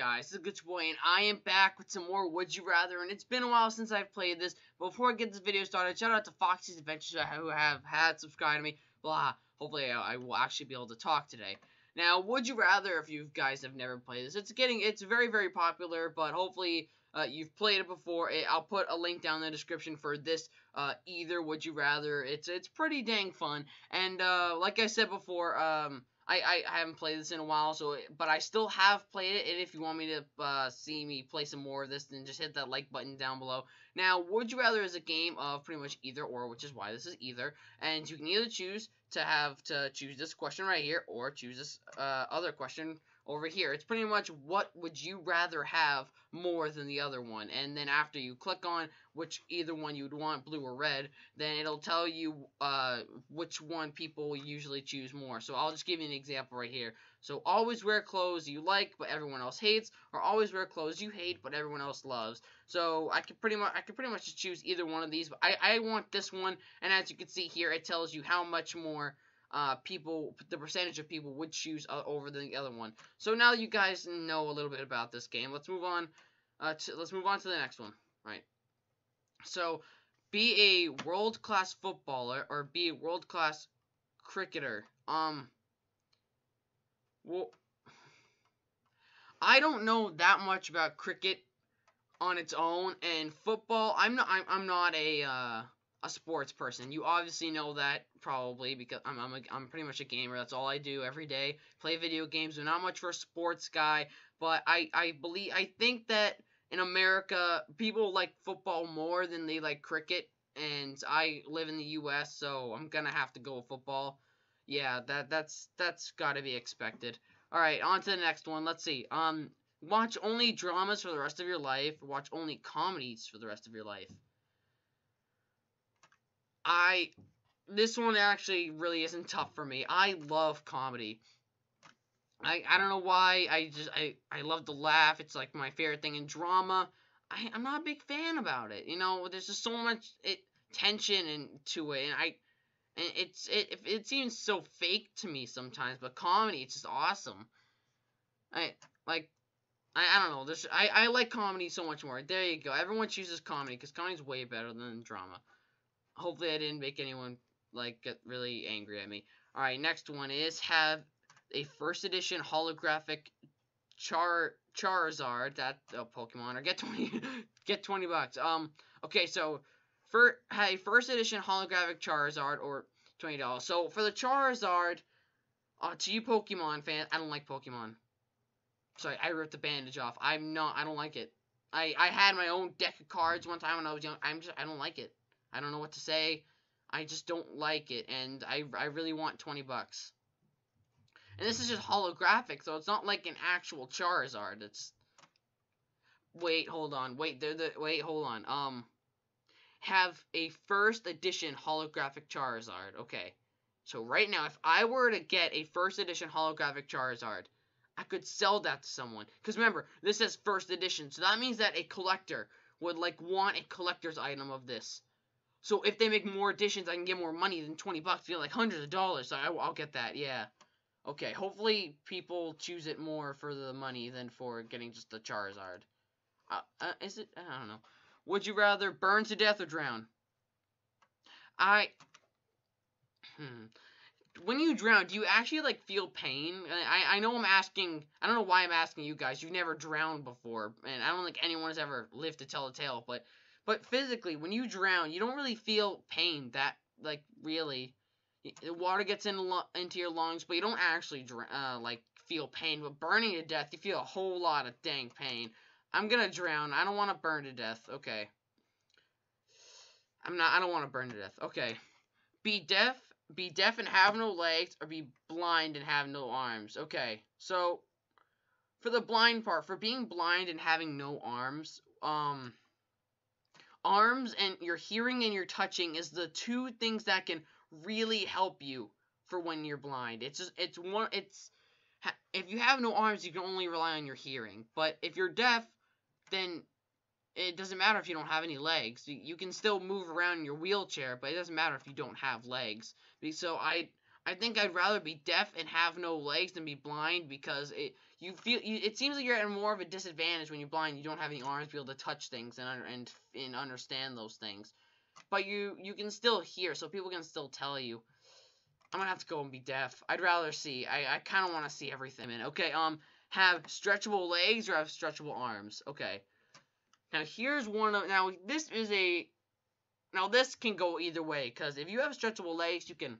guys? This is Glitch Boy, and I am back with some more Would You Rather, and it's been a while since I've played this. Before I get this video started, shout out to Foxy's Adventures who have had subscribed to me. Blah. Hopefully, I, I will actually be able to talk today. Now, Would You Rather, if you guys have never played this, it's getting, it's very, very popular, but hopefully uh, you've played it before. I'll put a link down in the description for this uh, either Would You Rather. It's it's pretty dang fun, and uh, like I said before, um, I, I haven't played this in a while, so but I still have played it. And if you want me to uh, see me play some more of this, then just hit that like button down below. Now, Would You Rather is a game of pretty much either or, which is why this is either. And you can either choose to have to choose this question right here, or choose this uh, other question over here. It's pretty much what would you rather have more than the other one. And then after you click on which either one you'd want, blue or red, then it'll tell you uh, which one people usually choose more. So I'll just give you an example right here. So always wear clothes you like but everyone else hates, or always wear clothes you hate but everyone else loves. So I could pretty much I could pretty much just choose either one of these. But I, I want this one, and as you can see here, it tells you how much more uh, people, the percentage of people would choose uh, over the other one. So now you guys know a little bit about this game. Let's move on. Uh, to, let's move on to the next one. Right. So, be a world class footballer or be a world class cricketer. Um. Well, I don't know that much about cricket on its own and football. I'm not. I'm, I'm not a. Uh, a sports person. You obviously know that probably because I'm I'm, a, I'm pretty much a gamer. That's all I do every day. Play video games. I'm not much for a sports guy, but I I believe I think that in America people like football more than they like cricket, and I live in the U.S. so I'm gonna have to go with football. Yeah, that that's that's got to be expected. All right, on to the next one. Let's see. Um, watch only dramas for the rest of your life. Watch only comedies for the rest of your life. I this one actually really isn't tough for me. I love comedy. I I don't know why. I just I I love to laugh. It's like my favorite thing in drama. I I'm not a big fan about it. You know, there's just so much it tension into it, and I and it's it it seems so fake to me sometimes. But comedy, it's just awesome. I like. I, I don't know. There's I, I like comedy so much more. There you go. Everyone chooses comedy because comedy's way better than drama hopefully I didn't make anyone like get really angry at me. All right, next one is have a first edition holographic Char Charizard that uh, Pokemon or get 20 get 20 bucks. Um okay, so for hey, first edition holographic Charizard or $20. So for the Charizard uh, to you Pokemon fans, I don't like Pokemon. Sorry, I ripped the bandage off. I'm not I don't like it. I I had my own deck of cards one time when I was young. I'm just I don't like it. I don't know what to say. I just don't like it, and I, I really want 20 bucks. And this is just holographic, so it's not like an actual Charizard. It's wait, hold on, wait, there, the wait, hold on. Um, have a first edition holographic Charizard. Okay, so right now, if I were to get a first edition holographic Charizard, I could sell that to someone. Because remember, this says first edition, so that means that a collector would like want a collector's item of this. So if they make more editions, I can get more money than 20 bucks. Feel like hundreds of dollars. So I, will get that. Yeah. Okay. Hopefully people choose it more for the money than for getting just the Charizard. Uh, uh, is it? I don't know. Would you rather burn to death or drown? I. Hmm. When you drown, do you actually like feel pain? I I know I'm asking. I don't know why I'm asking you guys. You've never drowned before, and I don't think anyone has ever lived to tell the tale. But but physically, when you drown, you don't really feel pain that like really. The water gets in, into your lungs, but you don't actually uh, like feel pain. But burning to death, you feel a whole lot of dang pain. I'm gonna drown. I don't want to burn to death. Okay. I'm not. I don't want to burn to death. Okay. Be deaf. Be deaf and have no legs, or be blind and have no arms. Okay. So, for the blind part, for being blind and having no arms, um, arms and your hearing and your touching is the two things that can really help you for when you're blind. It's just it's one it's if you have no arms, you can only rely on your hearing. But if you're deaf, then it doesn't matter if you don't have any legs. You, can still move around in your wheelchair, but it doesn't matter if you don't have legs. So I I think I'd rather be deaf and have no legs than be blind because it you feel you, it seems like you're at more of a disadvantage when you're blind. You don't have any arms to be able to touch things and and and understand those things, but you you can still hear, so people can still tell you. I'm gonna have to go and be deaf. I'd rather see. I I kind of want to see everything. Man. Okay. Um, have stretchable legs or have stretchable arms. Okay. Now here's one of now this is a now this can go either way because if you have stretchable legs, you can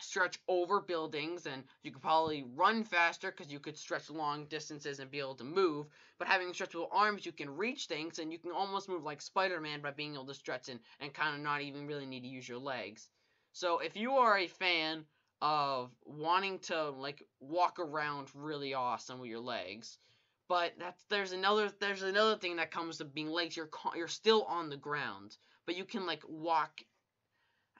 stretch over buildings and you could probably run faster because you could stretch long distances and be able to move. But having stretchable arms, you can reach things and you can almost move like Spider-Man by being able to stretch and, and kind of not even really need to use your legs. So if you are a fan of wanting to like walk around really awesome with your legs, but that's there's another there's another thing that comes to being legs. You're you're still on the ground, but you can like walk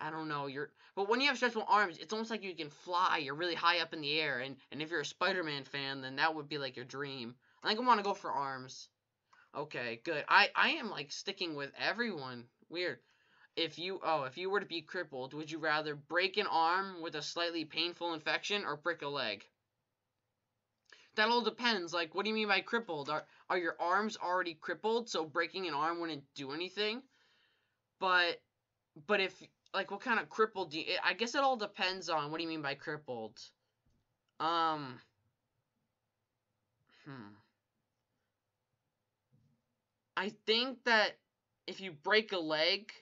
I don't know, you're but when you have stretchable arms, it's almost like you can fly. You're really high up in the air and and if you're a Spider-Man fan, then that would be like your dream. I think I want to go for arms. Okay, good. I I am like sticking with everyone. Weird. If you oh, if you were to be crippled, would you rather break an arm with a slightly painful infection or break a leg? That all depends. Like, what do you mean by crippled? Are are your arms already crippled, so breaking an arm wouldn't do anything? But but if like what kind of crippled do you, I guess it all depends on what do you mean by crippled. Um hmm. I think that if you break a leg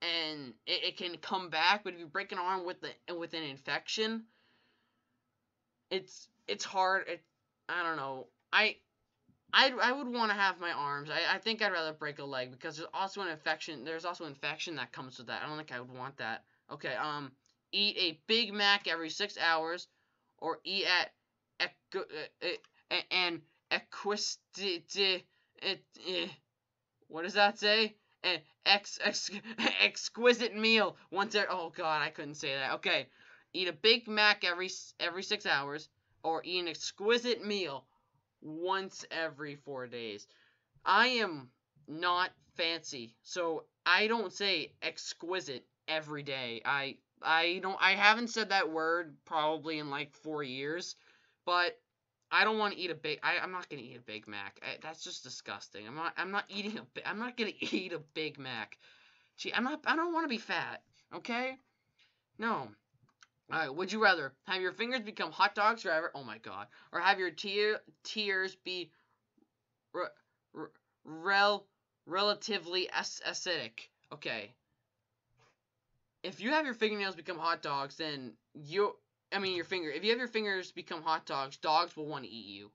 and it, it can come back, but if you break an arm with the with an infection, it's it's hard. It I don't know. I I I would want to have my arms. I, I think I'd rather break a leg because there's also an infection. There's also infection that comes with that. I don't think I would want that. Okay. Um, eat a Big Mac every six hours, or eat at equ- uh, uh, and equisite. What does that say? An ex, ex exquisite meal once. Every, oh God, I couldn't say that. Okay, eat a Big Mac every every six hours, or eat an exquisite meal once every four days. I am not fancy, so I don't say exquisite every day. I I don't I haven't said that word probably in like four years, but I don't want to eat a big. I, I'm not gonna eat a Big Mac. I, that's just disgusting. I'm not. I'm not eating a. I'm not gonna eat a Big Mac. Gee, I'm not. I don't want to be fat. Okay. No. Alright, would you rather have your fingers become hot dogs forever? Oh my god. Or have your tear, tears be re, re, rel, relatively acidic? Okay. If you have your fingernails become hot dogs, then you. I mean, your finger. If you have your fingers become hot dogs, dogs will want to eat you.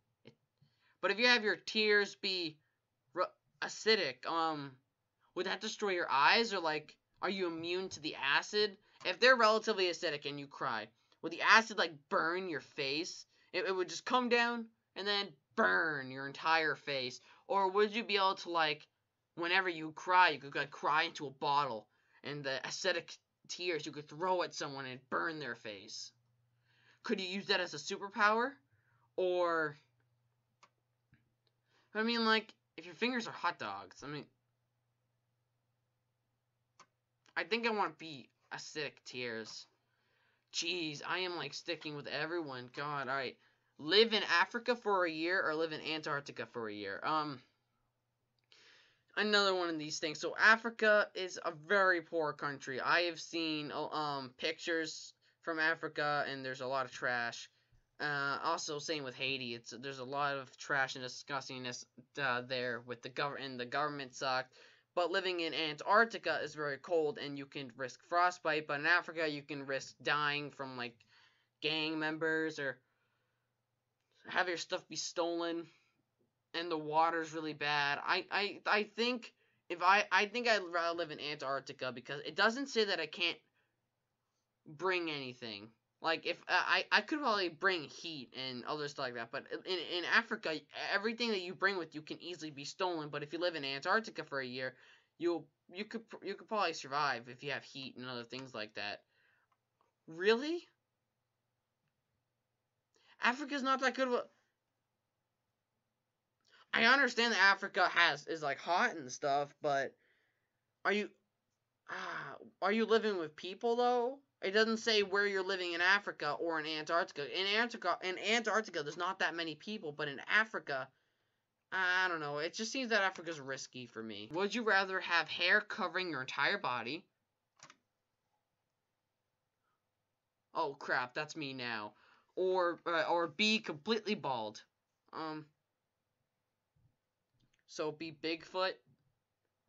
But if you have your tears be re, acidic, um, would that destroy your eyes? Or, like, are you immune to the acid? If they're relatively acidic and you cry, would the acid like burn your face? It, it would just come down and then burn your entire face, or would you be able to like, whenever you cry, you could like cry into a bottle, and the acidic tears you could throw at someone and burn their face? Could you use that as a superpower, or? I mean, like, if your fingers are hot dogs, I mean, I think I want to be acidic tears. Jeez, I am like sticking with everyone. God, alright. Live in Africa for a year or live in Antarctica for a year. Um another one of these things. So Africa is a very poor country. I have seen uh, um pictures from Africa and there's a lot of trash. Uh, also, same with Haiti. It's there's a lot of trash and disgustingness uh, there with the government. The government sucked. But living in Antarctica is very cold and you can risk frostbite. But in Africa, you can risk dying from like gang members or have your stuff be stolen and the water's really bad. I, I, I think if I, I think I'd rather live in Antarctica because it doesn't say that I can't bring anything. Like if uh, I I could probably bring heat and other stuff like that, but in in Africa, everything that you bring with you can easily be stolen. But if you live in Antarctica for a year, you'll you could you could probably survive if you have heat and other things like that. Really? Africa's not that good. I understand that Africa has is like hot and stuff, but are you ah are you living with people though? It doesn't say where you're living in Africa or in Antarctica. In Antarctica, in Antarctica, there's not that many people, but in Africa, I don't know. It just seems that Africa's risky for me. Would you rather have hair covering your entire body? Oh crap, that's me now. Or uh, or be completely bald. Um. So be Bigfoot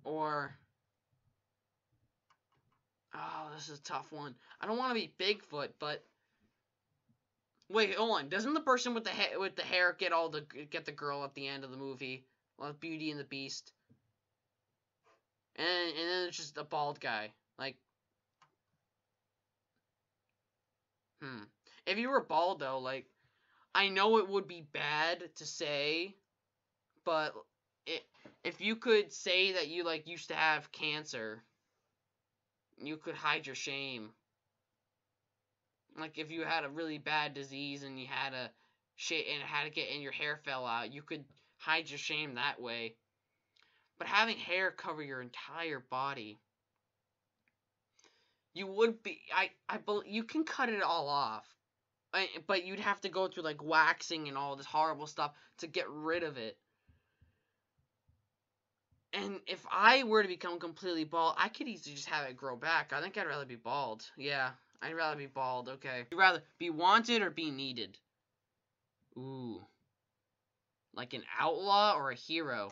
or Oh, this is a tough one. I don't want to be Bigfoot, but wait, hold on. Doesn't the person with the ha- with the hair get all the get the girl at the end of the movie? Well, Beauty and the Beast. And and then it's just a bald guy. Like Hmm. If you were bald though, like I know it would be bad to say, but it, if you could say that you like used to have cancer you could hide your shame. Like if you had a really bad disease and you had a shit and had to get and your hair fell out, you could hide your shame that way. But having hair cover your entire body, you would be I I believe you can cut it all off. Eh, but you'd have to go through like waxing and all this horrible stuff to get rid of it. And if I were to become completely bald, I could easily just have it grow back. I think I'd rather be bald. Yeah, I'd rather be bald. Okay. You'd rather be wanted or be needed? Ooh. Like an outlaw or a hero?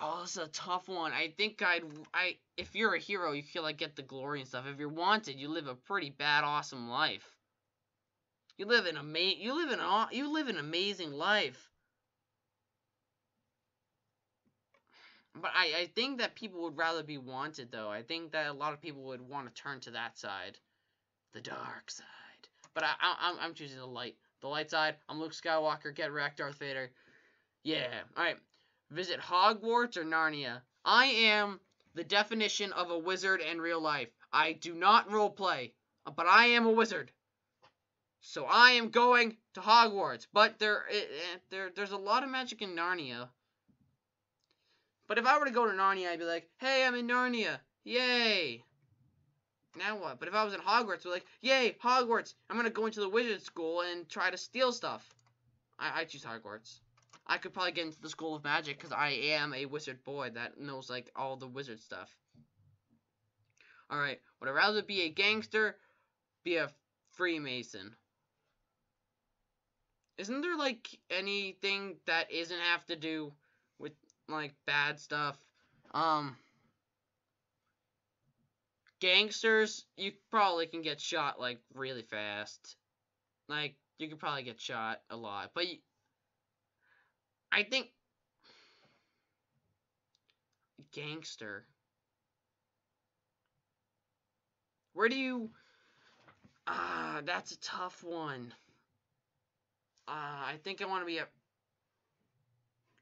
Oh, this is a tough one. I think I'd I if you're a hero, you feel like get the glory and stuff. If you're wanted, you live a pretty bad, awesome life. You live an ama- you live an you live an amazing life. But I, I think that people would rather be wanted, though. I think that a lot of people would want to turn to that side. The dark side. But I, I, I'm, I'm choosing the light. The light side. I'm Luke Skywalker. Get wrecked, Darth Vader. Yeah. Alright. Visit Hogwarts or Narnia. I am the definition of a wizard in real life. I do not roleplay, but I am a wizard. So I am going to Hogwarts. But there, it, it, there, there's a lot of magic in Narnia. But if I were to go to Narnia, I'd be like, hey, I'm in Narnia. Yay. Now what? But if I was in Hogwarts, I'd be like, yay, Hogwarts. I'm going to go into the wizard school and try to steal stuff. I, I choose Hogwarts. I could probably get into the School of Magic because I am a wizard boy that knows, like, all the wizard stuff. Alright, would I rather be a gangster, be a Freemason? Isn't there, like, anything that isn't have to do like bad stuff. Um gangsters, you probably can get shot like really fast. Like you could probably get shot a lot, but you, I think gangster. Where do you Ah, that's a tough one. Uh, I think I want to be a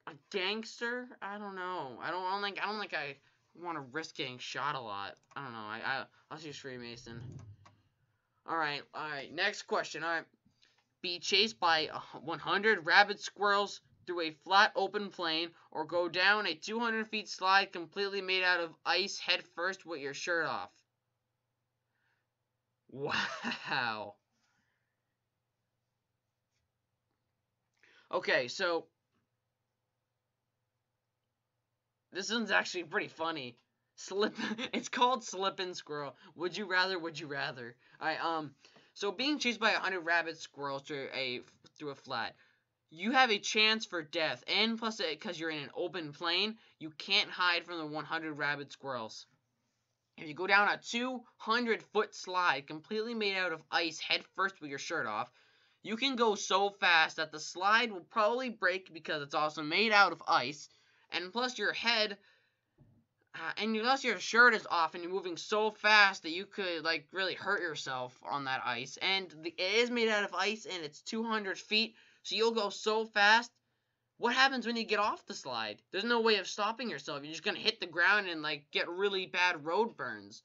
a gangster? I don't know. I don't, I don't think I don't think I want to risk getting shot a lot. I don't know. I, I I'll choose Freemason. All right, all right. Next question. All right. Be chased by 100 rabid squirrels through a flat open plain, or go down a 200 feet slide completely made out of ice head first with your shirt off. Wow. Okay, so This one's actually pretty funny. Slip. It's called Slip and Squirrel. Would you rather? Would you rather? Alright. Um. So being chased by a hundred rabbit squirrels through a through a flat, you have a chance for death, and plus it because you're in an open plain, you can't hide from the 100 rabbit squirrels. If you go down a 200 foot slide completely made out of ice head first with your shirt off, you can go so fast that the slide will probably break because it's also made out of ice and plus your head uh, and unless your shirt is off and you're moving so fast that you could like really hurt yourself on that ice and the, it is made out of ice and it's 200 feet so you'll go so fast. What happens when you get off the slide? There's no way of stopping yourself. You're just gonna hit the ground and like get really bad road burns.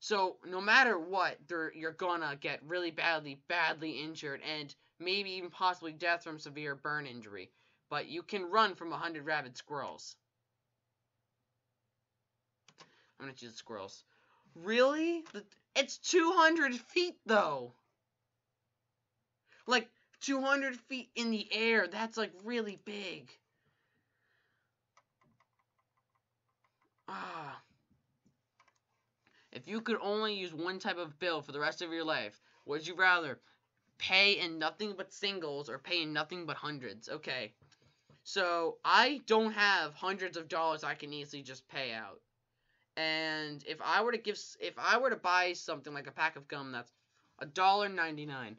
So no matter what you're gonna get really badly badly injured and maybe even possibly death from severe burn injury but you can run from a hundred rabid squirrels. I'm gonna choose squirrels. Really? It's 200 feet, though. Like, 200 feet in the air. That's, like, really big. Ah. If you could only use one type of bill for the rest of your life, would you rather pay in nothing but singles or pay in nothing but hundreds? Okay. So, I don't have hundreds of dollars I can easily just pay out. And if I were to give if I were to buy something like a pack of gum that's a dollar ninety nine,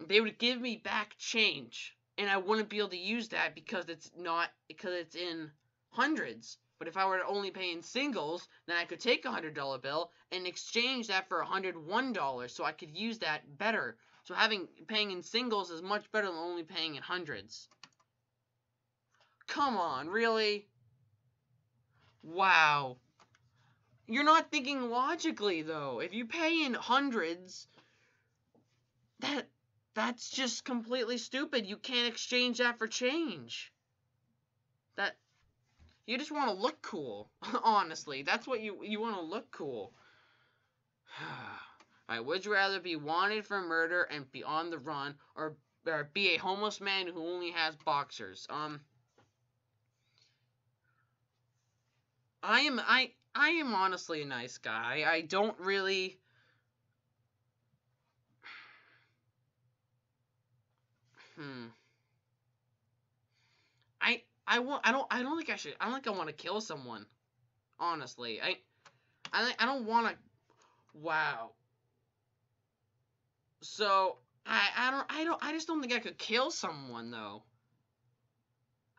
they would give me back change, and I wouldn't be able to use that because it's not because it's in hundreds. But if I were to only pay in singles, then I could take a hundred dollar bill and exchange that for a hundred one dollars, so I could use that better. So having paying in singles is much better than only paying in hundreds. Come on, really? Wow. You're not thinking logically though. If you pay in hundreds, that that's just completely stupid. You can't exchange that for change. That you just want to look cool, honestly. That's what you you want to look cool. I would rather be wanted for murder and be on the run, or, or be a homeless man who only has boxers? Um, I am I I am honestly a nice guy. I don't really. Hmm. I I want. I don't. I don't think I should. I don't think I want to kill someone. Honestly, I. I. I don't want to. Wow. So I. I don't. I don't. I just don't think I could kill someone though.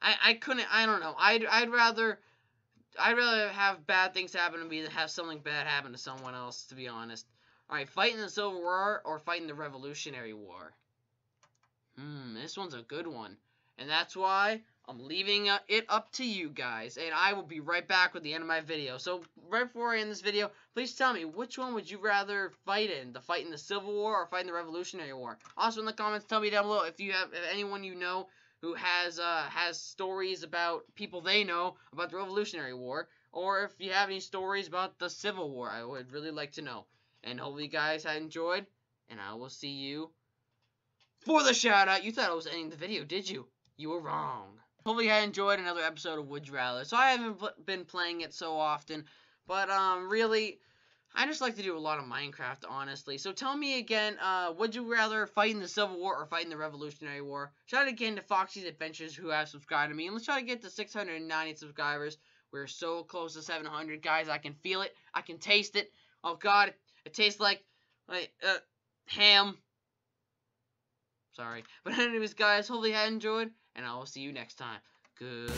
I. I couldn't. I don't know. I'd. I'd rather. I'd rather have bad things happen to me than have something bad happen to someone else. To be honest. All right, fighting the Civil War or fighting the Revolutionary War. Hmm, this one's a good one, and that's why I'm leaving uh, it up to you guys, and I will be right back with the end of my video. So, right before I end this video, please tell me, which one would you rather fight in? The fight in the Civil War or fight in the Revolutionary War? Also, in the comments, tell me down below if you have if anyone you know who has uh, has stories about people they know about the Revolutionary War, or if you have any stories about the Civil War. I would really like to know. And hopefully you guys had enjoyed, and I will see you for the shout out. You thought I was ending the video, did you? You were wrong. Hopefully I enjoyed another episode of Would You. So I haven't been playing it so often, but um, really, I just like to do a lot of Minecraft, honestly. So tell me again, uh, would you rather fight in the Civil War or fight in the Revolutionary War? Shout out again to Foxy's Adventures who have subscribed to me, and let's try to get to 690 subscribers. We're so close to 700, guys. I can feel it. I can taste it. Oh God, it, tastes like like uh, ham. Sorry, but anyways, guys, hopefully you enjoyed and I will see you next time. Good.